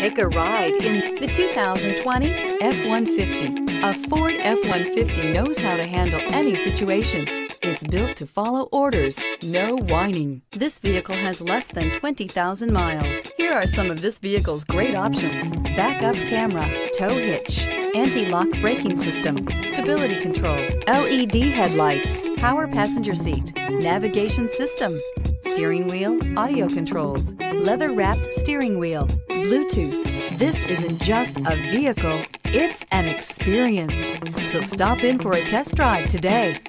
Take a ride in the 2020 F-150. A Ford F-150 knows how to handle any situation. It's built to follow orders, no whining. This vehicle has less than 20,000 miles. Here are some of this vehicle's great options. Backup camera, tow hitch, anti-lock braking system, stability control, LED headlights, power passenger seat, navigation system, steering wheel, audio controls, leather wrapped steering wheel, Bluetooth. This isn't just a vehicle, it's an experience. So stop in for a test drive today.